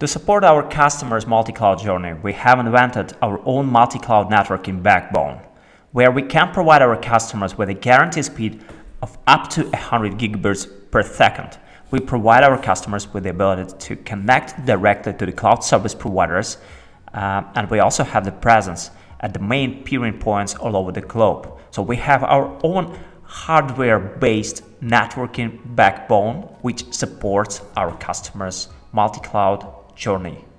To support our customers' multi-cloud journey, we have invented our own multi-cloud networking backbone, where we can provide our customers with a guaranteed speed of up to 100 gigabits per second. We provide our customers with the ability to connect directly to the cloud service providers, uh, and we also have the presence at the main peering points all over the globe. So we have our own hardware-based networking backbone which supports our customers' multi-cloud journey.